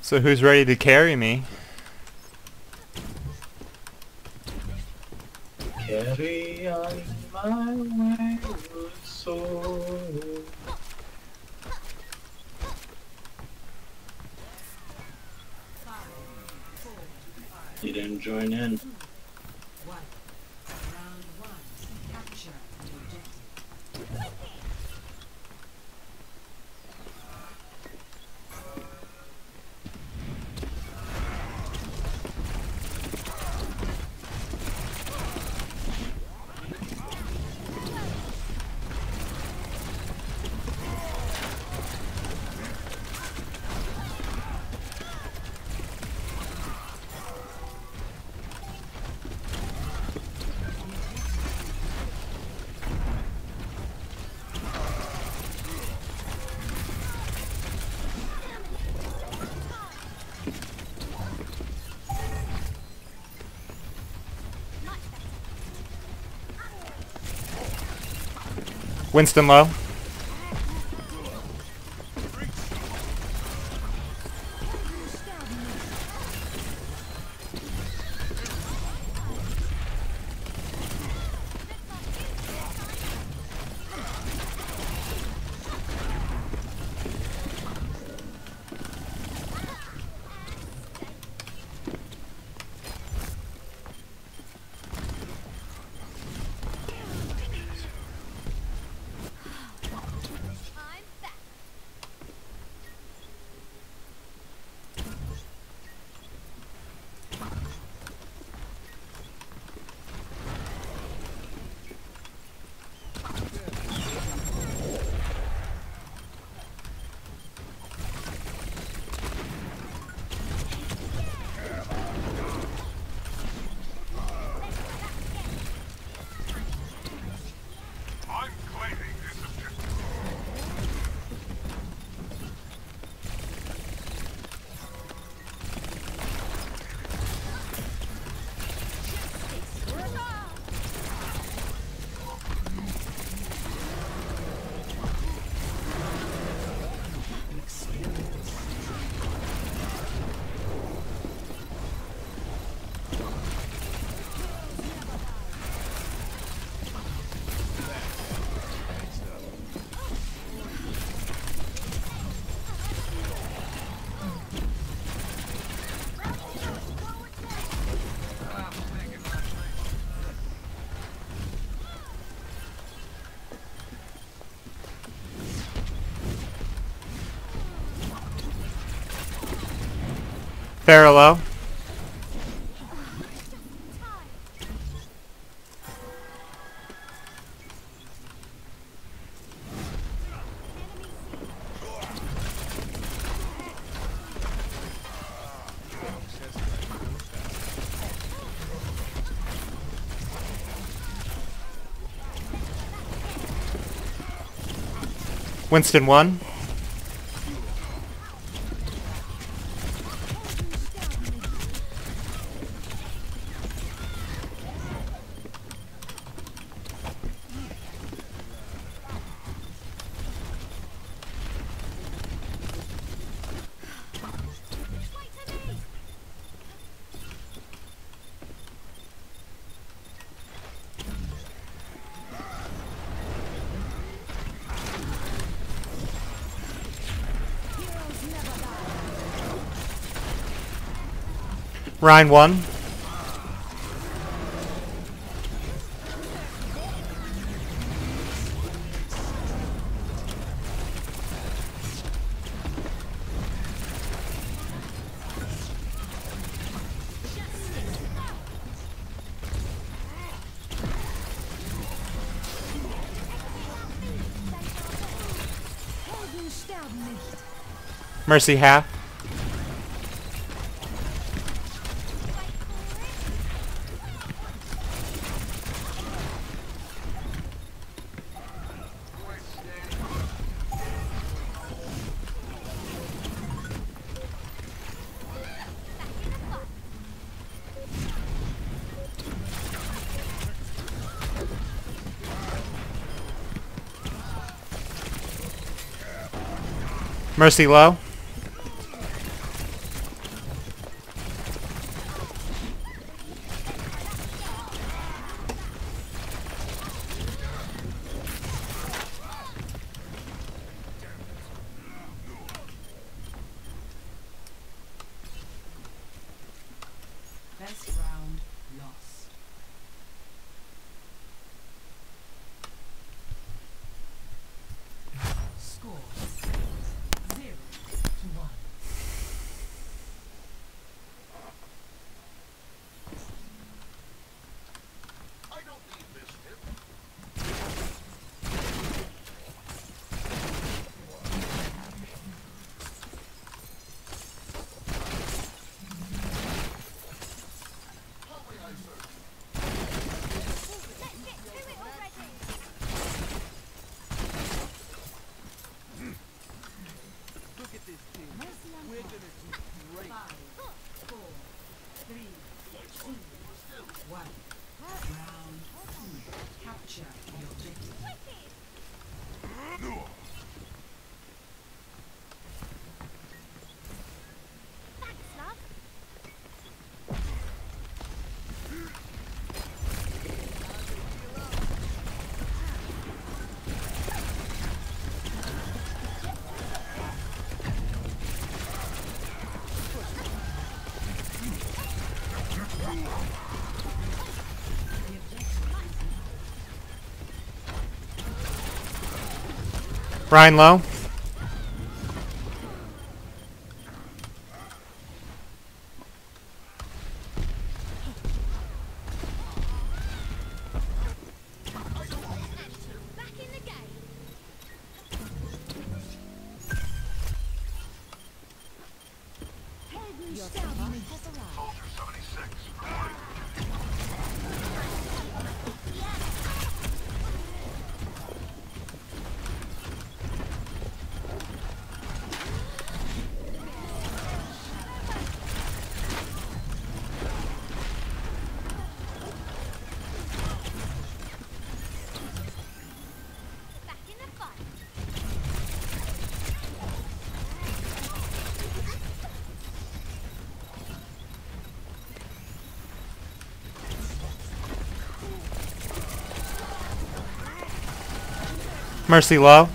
So who's ready to carry me? Winston low. Parallel. Winston one. Sterben nicht. Mercy half. Mercy low. Brian Lowe. Mercy low.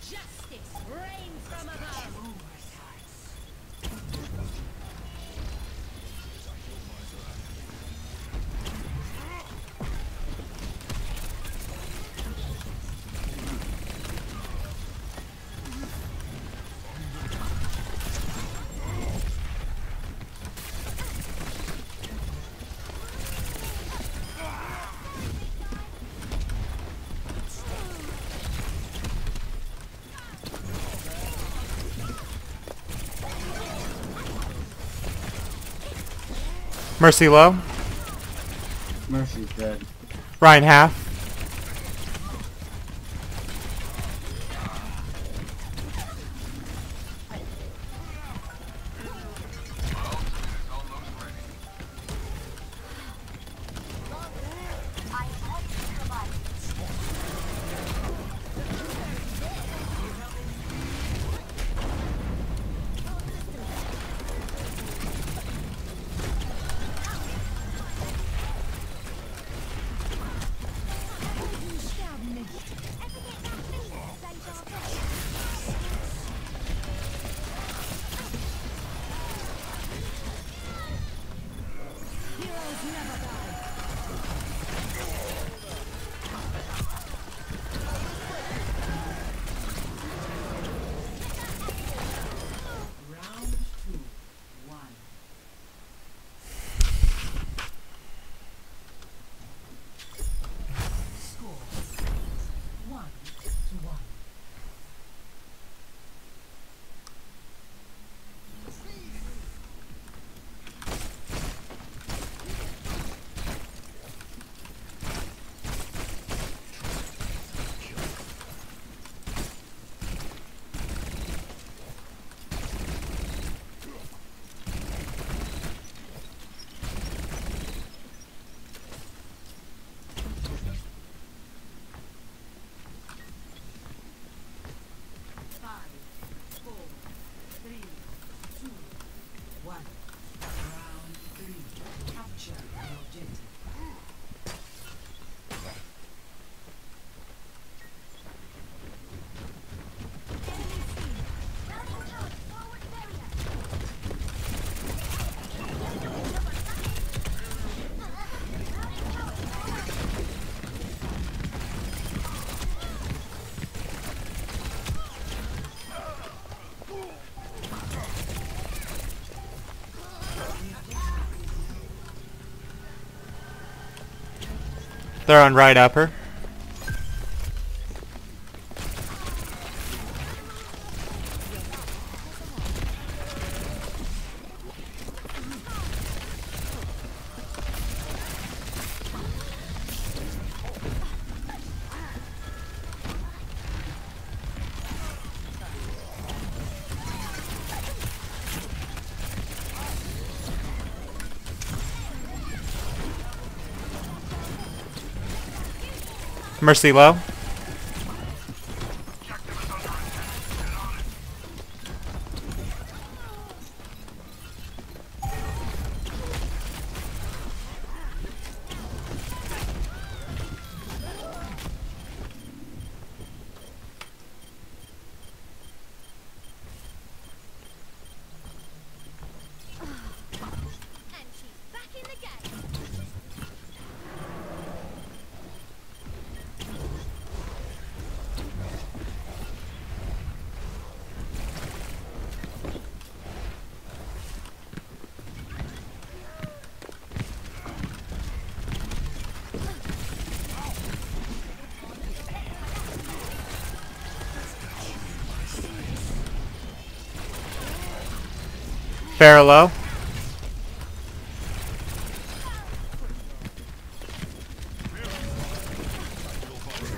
Justice reigns from above. Mercy low. Mercy's dead. Ryan half. They're on right upper. Mercy low. Pharah low.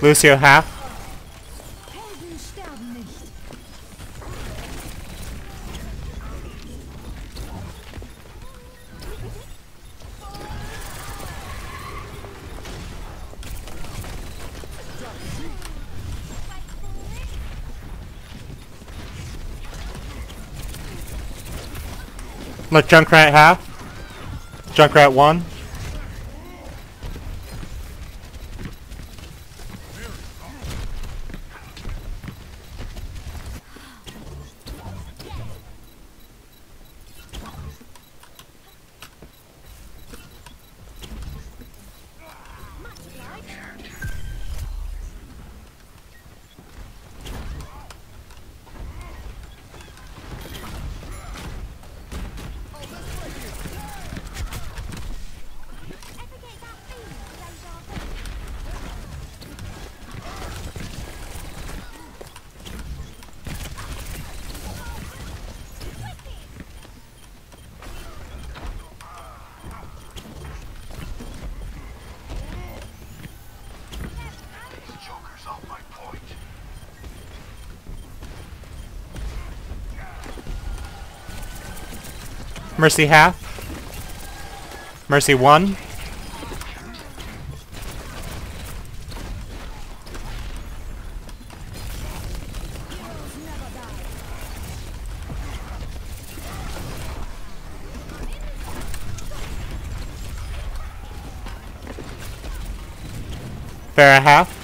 Lucio half. Let Junkrat half. Junkrat one. Mercy half. Mercy one. Fair half.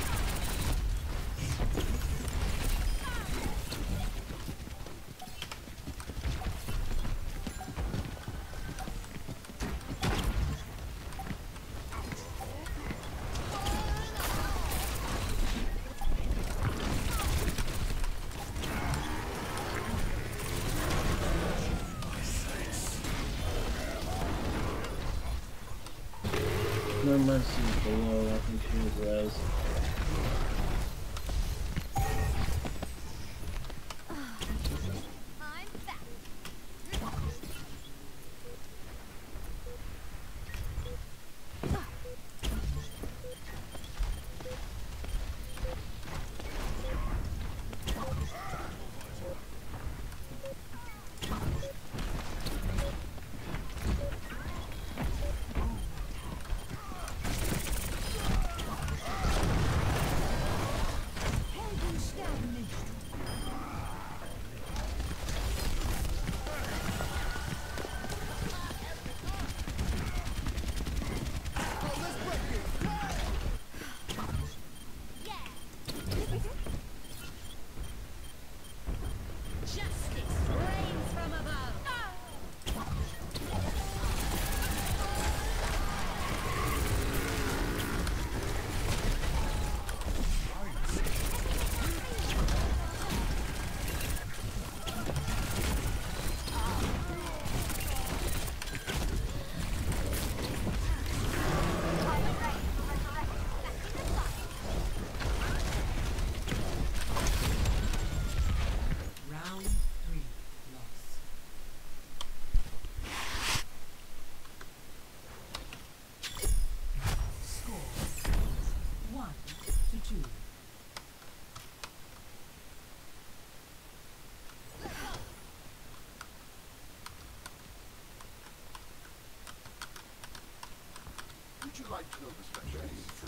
like to know the special.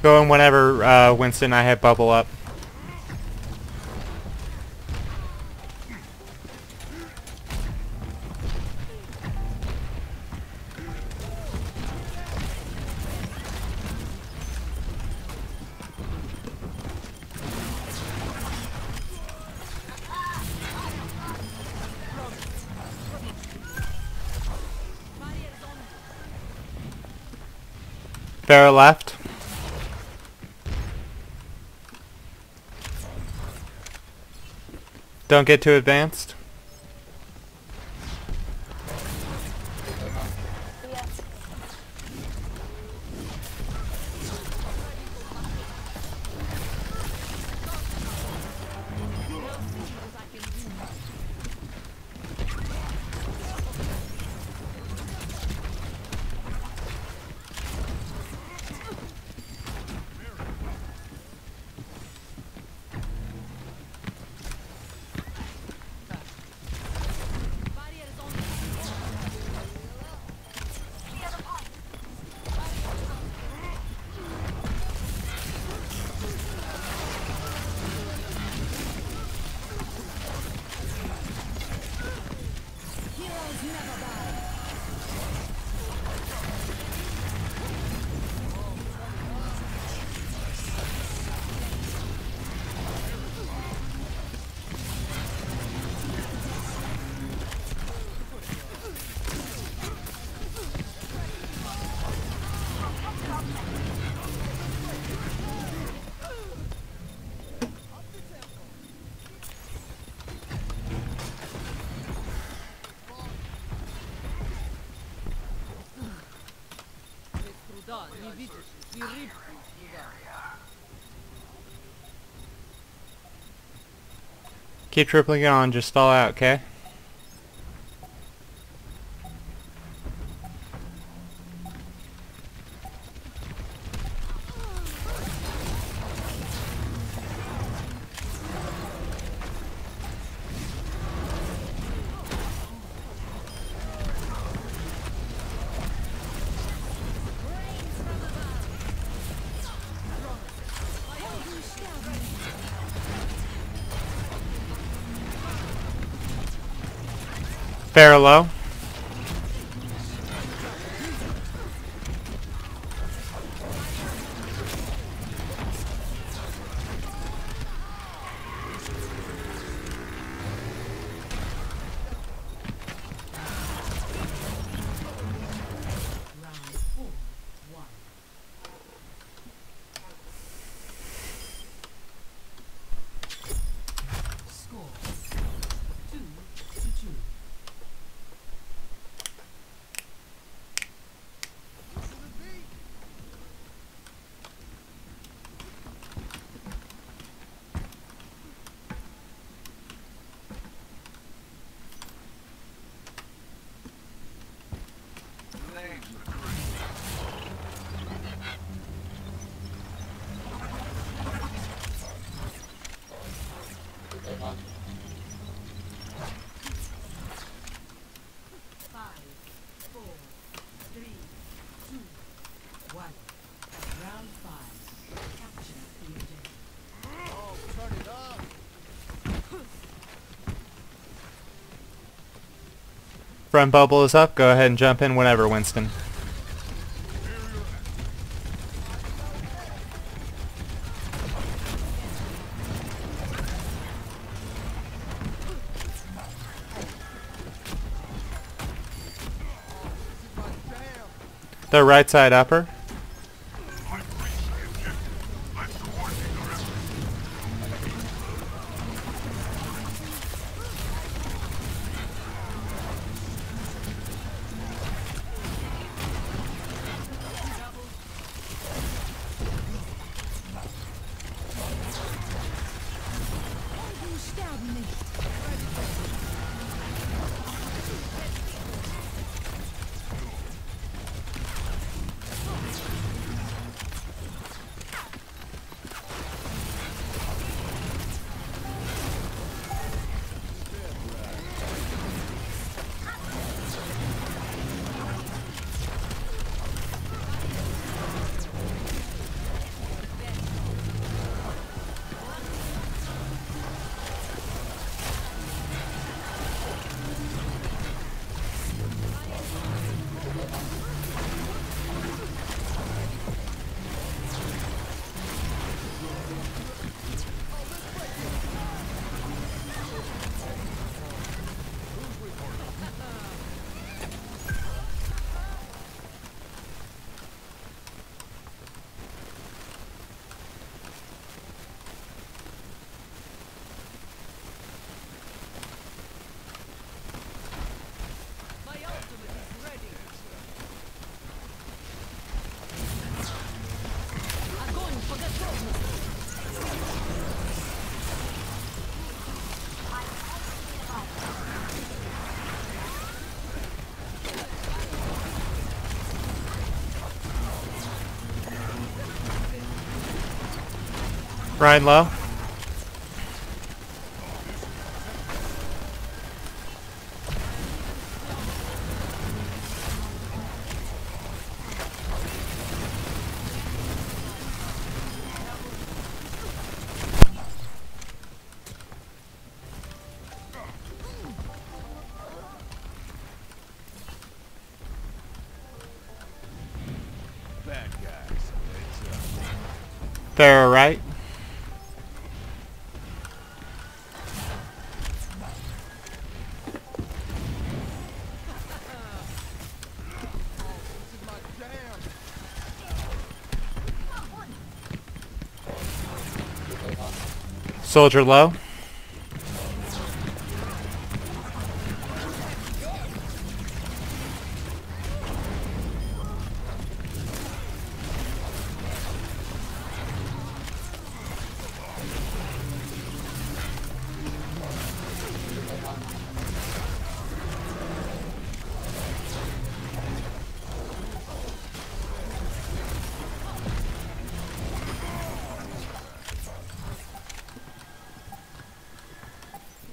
Go in whenever, uh, Winston, I have bubble up. Pharah left. Don't get too advanced. труда, не видишь, и рыбку туда. Keep tripling on, just stall out, okay? Pharah Five, Front bubble is up. Go ahead and jump in whenever, Winston. The right side upper. Ryan low. Pharah right. Soldier low.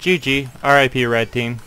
GG. RIP red team.